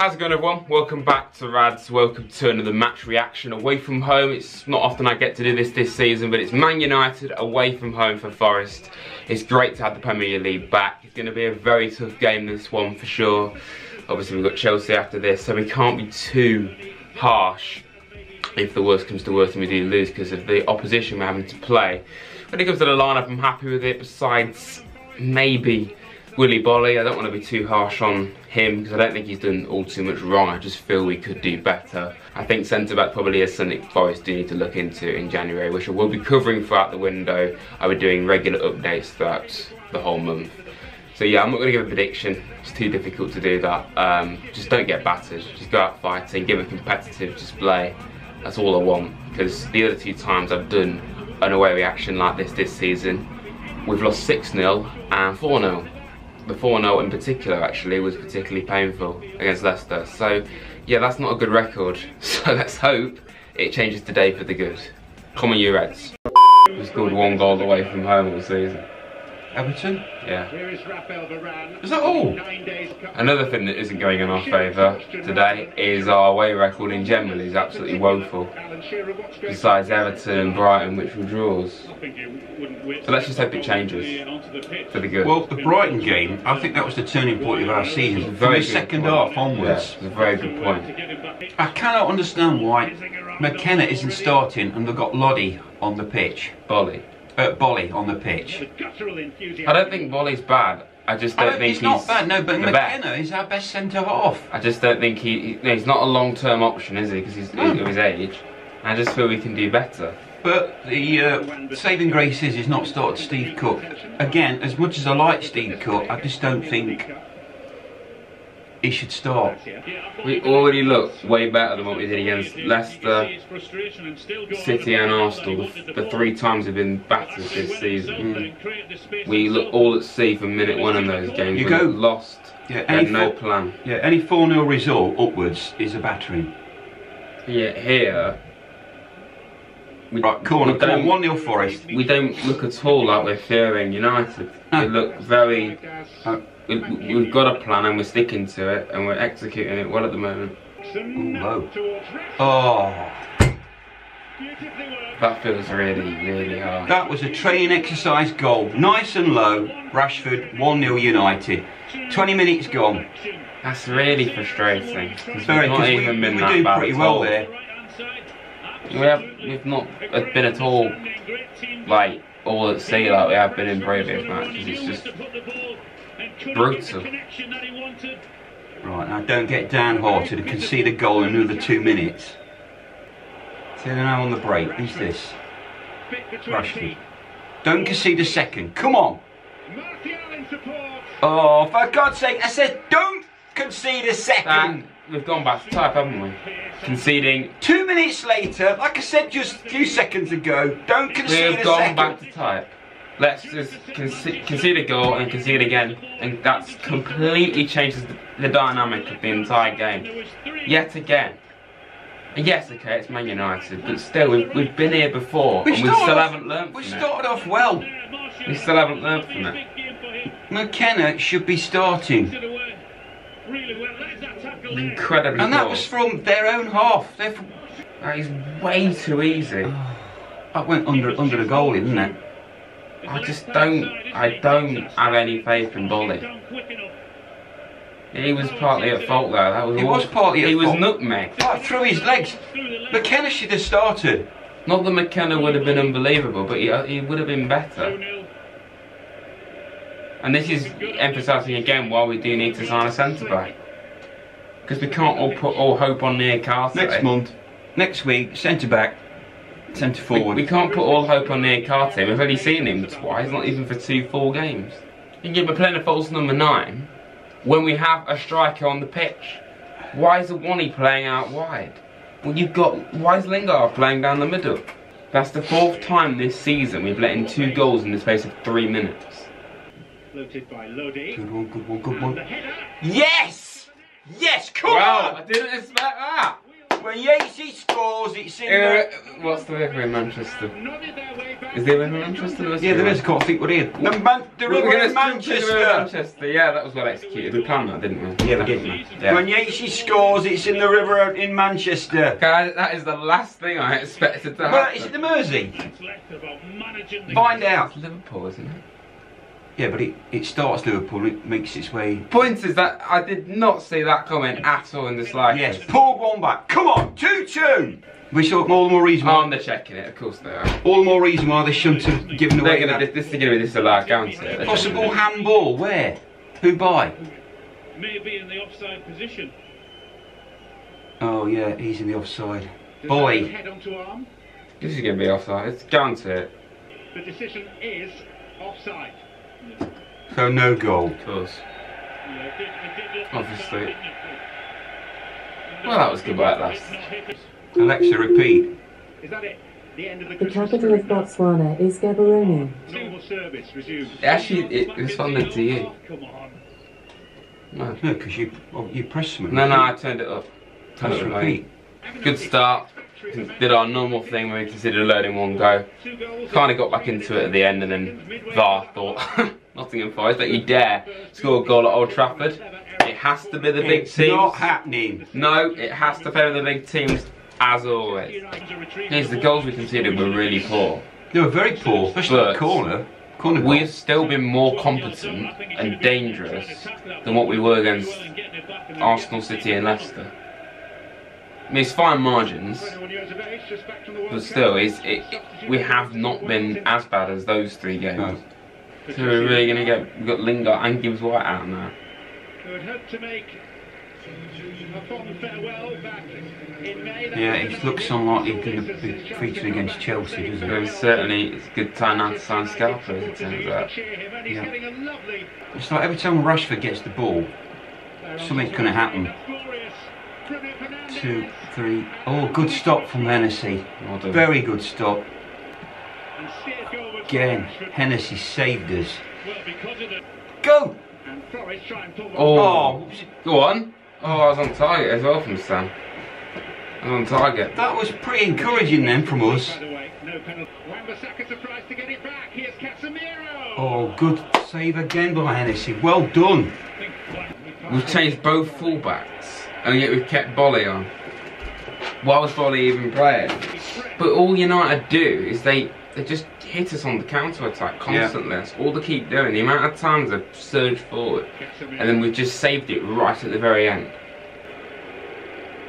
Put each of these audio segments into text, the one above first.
How's it going everyone? Welcome back to Rads, welcome to another match reaction away from home. It's not often I get to do this this season, but it's Man United away from home for Forest. It's great to have the Premier League back. It's going to be a very tough game this one for sure. Obviously we've got Chelsea after this, so we can't be too harsh if the worst comes to worst and we do lose because of the opposition we're having to play. When it comes to the lineup, I'm happy with it, besides maybe Willy Boly, I don't want to be too harsh on him because I don't think he's done all too much wrong. I just feel we could do better. I think centre back probably is something Forest do need to look into in January, which I will be covering throughout the window. I'll be doing regular updates throughout the whole month. So yeah, I'm not going to give a prediction. It's too difficult to do that. Um, just don't get battered. Just go out fighting, give a competitive display. That's all I want. Because the other two times I've done an away reaction like this this season, we've lost 6-0 and 4-0 the 4-0 in particular actually was particularly painful against Leicester. So yeah, that's not a good record. So let's hope it changes today for the good. Come on you Reds. We scored one goal away from home all season. Everton? Yeah. Is that all? Another thing that isn't going in our favour today is our away record in general is absolutely woeful. Besides Everton and Brighton, which were draws. So let's just hope it changes for the good. Well, the Brighton game, I think that was the turning point of our season. Very From the second point. half onwards. Yeah, it's a very good point. I cannot understand why McKenna isn't starting and they've got Lodi on the pitch. Boly. Uh, Boly on the pitch. I don't think Boly's bad. I just don't don't- think he's, he's not bad, no, but McKenna best. is our best centre half. I just don't think he, he no, he's not a long-term option, is he? Because he's No. of his age. I just feel we can do better. But the uh, saving grace is he's not started Steve Cook. Again, as much as I like Steve Cook, I just don't think he should start. We already look way better than what we did against Leicester, City and Arsenal. The, the three times we've been battered this season. We look all at sea from minute one in those games. You go- lost. Yeah, We had any no fo- plan. Yeah, any 4 0 result upwards is a battering. Yeah, here. We, Right, corner, we come on, don't- 1 0 Forest. We don't look at all like we're fearing United. No. We look very. Uh, We, we've got a plan and we're sticking to it and we're executing it well at the moment. low. Oh, That feels really, really hard. that was a training exercise goal. Nice and low. Rashford, 1 0 United. 20 minutes gone. That's really frustrating. 'cause Very, we've not because we, even we been were that doing bad pretty at well all. there. We have, we've not been at all like all at sea like we have been in previous matches. It's just brutal. Right, now don't get downhearted and concede a goal in another two minutes. So now on the break. Who's this? Rashford. Don't concede a second. Come on. Oh, for God's sake, I said don't concede a second. And we've gone back to type, haven't we? Conceding. Two minutes later, like I said just a few seconds ago, don't concede a second. We've gone back to type. Let's just concede, concede a goal and concede it again, and that's completely changes the, the dynamic of the entire game. Yet again. Yes, okay, it's Man United, but still, we've, we've been here before, and we still off- haven't learned We from it. started off well. We still haven't learned from it. McKenna should be starting. Incredibly And that was from their own half. They're from, That is way too easy. that went under under the goal, didn't it? I just don't, I don't have any faith in Boly. He was partly at fault there. That was He was partly at He was fault. nutmeg. Like through his legs. McKenna should have started. Not that McKenna would have been unbelievable, but he, uh, he would have been better. And this is emphasising again why we do need to sign a centre back. Because we can't all put all hope on Niakhaté. Next eh? month, next week, centre back, centre We, forward. we can't put all hope on Niakhaté. We've only seen him twice, not even for two full games. And yet we're playing a false number nine when we have a striker on the pitch. Why is the Awoniyi playing out wide? Well, you've got why is Lingard playing down the middle? That's the fourth time this season we've let in two goals in the space of three minutes. Floated by Lodi. Good one, good one, good one. Yes! Yes, come Wow, I on! didn't expect that. When Yatesy scores, it's in Uh, the... what's the river in Manchester? Nodded their way back. Is there a river in Manchester? Yeah, be there one. is. I can't think what it is. The, Man- the We're river in jump to the river in Manchester. Manchester. Yeah, that was well executed. We planned that, didn't we? Yeah, we did. Yeah. When Yatesy scores, it's in the river in Manchester. Guys, that is the last thing I expected to Well, is it the Mersey? That's left about managing the Find out. It's Liverpool, isn't it? Yeah, but it, it starts Liverpool, it makes its way. Point is that I did not see that comment at all in the slide. Yes, pulled one back. Come on, 2 2. We saw all the more reason why, Oh, and they're checking it, of course they are. all the more reason why they shouldn't have given They're away gonna, that this, this is going to be disallowed, guarantee it. They're possible handball. Where? Who by? may be in the offside position. Oh, yeah, he's in the offside. Does Boy. that Head onto arm. This is going to be offside. It's guarantee it, The decision is offside. So no goal. of course. Yeah, it did- it did look Obviously. offside, didn't it? Well, that was good at last. It's not hit. Alexa, repeat. Is that it? The end of the The capital of? Botswana is Gaborone. Normal service resumes. Actually, it responded to you. Oh, come on. No, No, because you oh, you pressed me. no, no I turned it up. Turned Press it repeat. Good start. Did our normal thing where we considered loading one go. Kind of got back into it at the end, and then VAR thought, Nottingham Forest, don't you dare score a goal at Old Trafford. It has to be the big It's teams. not happening. No, it has to favour the big teams, as always. Here's the goals we conceded were really poor. They were very poor, especially But the corner. Corner We've still been more competent and dangerous than what we were against Arsenal, City, and Leicester. I mean, it's fine margins, but still, it's, it, it- we have not been as bad as those three games. No. So we're really going to get we've got Lingard and Gibbs White out now. Who had hoped to make a fond farewell back in May. That Yeah, was it an looks unlikely he's going to be featuring against Chelsea, doesn't it? it's certainly it's a good time now to sign Scarpa, as it turns out. cheer him, and he's Yeah. getting a lovely It's like every time Rashford gets the ball, Something's gonna happen. That's glorious. Bruno Fernandes. two, three. Oh, good stop from Hennessy. Well. Very good stop. And steered goalwards Again. Hennessy saved us. Well, because of the Go! and Forest try and pull one Oh. Oh, Go on. Oh, I was on target as well from Sam. I was on target. that was pretty encouraging then from us. By the way, no penalty. Wan-Bissaka surprised to get it back. Here's Casemiro. Oh, good save again by Hennessy. Well done. We've changed both fullbacks, and yet we've kept Boly on. Why was Boly even playing? But all United do is they they just hit us on the counter attack constantly. That's all they keep doing. The amount of times they've surged forward, and then we've just saved it right at the very end.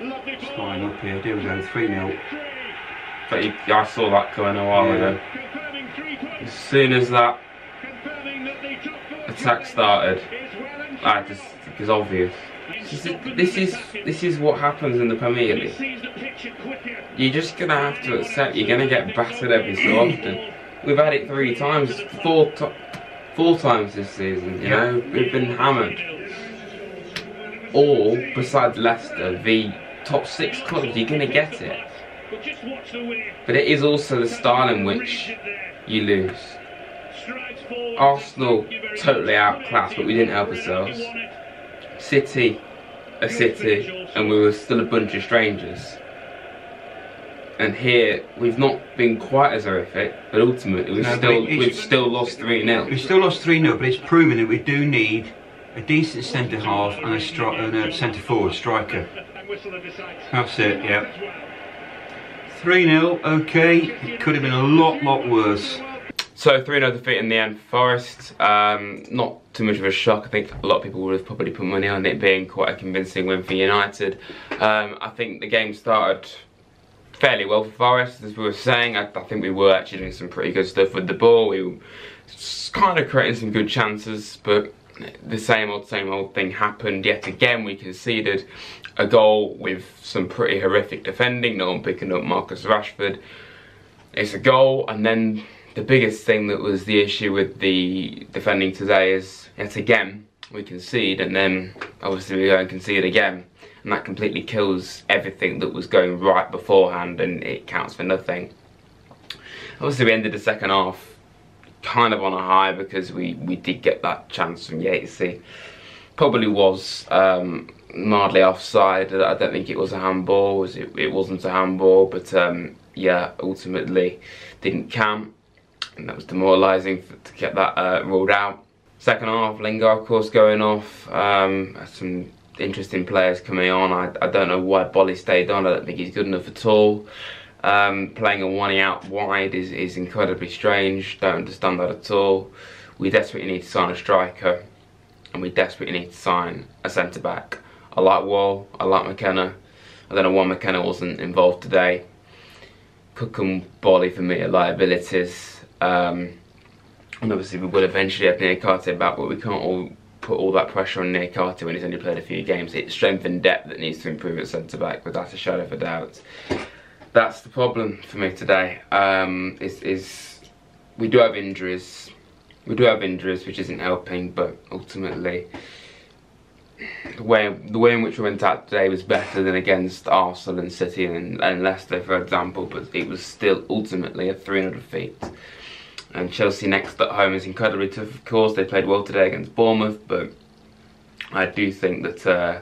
Lovely up here. There we go. 3 0. But you, I saw that coming a while Yeah. ago. Confirming three points. As soon as that Confirming that the top four attack started, is well I just it was obvious. This is, this is this is what happens in the Premier League. sees the picture quicker. You're just gonna have to accept you're gonna get battered every so often. We've had it three times, four, four times this season. You know, we've been hammered. All besides Leicester, the top six clubs, you're gonna get it. But just watch the way. But it is also the style in which you lose. Arsenal totally outclassed, but we didn't help ourselves. City, a city, and we were still a bunch of strangers. And here we've not been quite as horrific, but ultimately we've No, still we've still lost three 0 We still lost 3 0, but it's proving that we do need a decent centre half and a, stri- and a centre forward striker. And Whistler decides. That's it, yeah. 3 0, okay. It could have been a lot, lot worse. So 3 0 defeat in the end Forest. Um, not too much of a shock. I think a lot of people would have probably put money on it being quite a convincing win for United. Um, I think the game started fairly well for Forest, as we were saying. I, I think we were actually doing some pretty good stuff with the ball. We were kind of creating some good chances, but the same old, same old thing happened yet again. We conceded a goal with some pretty horrific defending. No one picking up Marcus Rashford. It's a goal, and then the biggest thing that was the issue with the defending today is yet again we concede, and then obviously we go and concede again, and that completely kills everything that was going right beforehand, and it counts for nothing. Obviously, we ended the second half kind of on a high because we, we did get that chance from Yatesy. Probably was um, mildly offside. I don't think it was a handball. It, it wasn't a handball, but um, yeah, ultimately didn't count, and that was demoralising to get that uh, ruled out. Second half, Lingard of course going off. Um, some interesting players coming on. I, I don't know why Boly stayed on. I don't think he's good enough at all. Um, playing a one out wide is, is incredibly strange. Don't understand that at all. We desperately need to sign a striker and we desperately need to sign a centre back. I like Worrall, I like McKenna. I don't know why McKenna wasn't involved today. Cook and Boly for me are liabilities. Um, and obviously we will eventually have Niakhaté back, but we can't all put all that pressure on Niakhaté when he's only played a few games. It's strength and depth that needs to improve at centre back, without a shadow of a doubt. That's the problem for me today. Um, is, is we do have injuries. We do have injuries, which isn't helping, but ultimately the way the way in which we went out today was better than against Arsenal and City and, and Leicester, for example, but it was still ultimately a 300 defeat. And Chelsea next at home is incredibly tough, of course. They played well today against Bournemouth, but I do think that uh,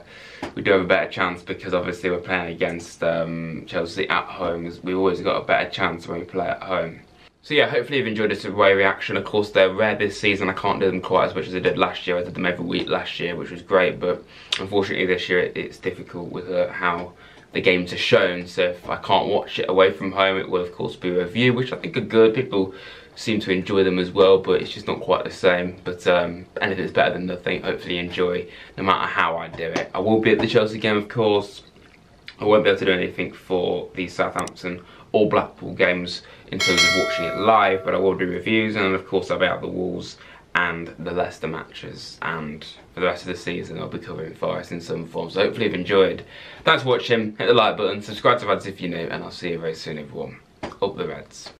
we do have a better chance because obviously we're playing against um, Chelsea at home. We've always got a better chance when we play at home. So yeah, hopefully you've enjoyed this away reaction. Of course, they're rare this season. I can't do them quite as much as I did last year. I did them every week last year, which was great. But unfortunately this year it, it's difficult with uh, how the games are shown. So if I can't watch it away from home, it will of course be a review, which I think are good. People seem to enjoy them as well, but it's just not quite the same. But um, anything's better than nothing. Hopefully enjoy, no matter how I do it. I will be at the Chelsea game, of course. I won't be able to do anything for the Southampton or Blackpool games in terms of watching it live, but I will do reviews, and of course I'll be out the Wolves and the Leicester matches and for the rest of the season I'll be covering Forest in some form so hopefully you've enjoyed thanks for watching hit the like button subscribe to Rads if you're new and I'll see you very soon everyone up the Reds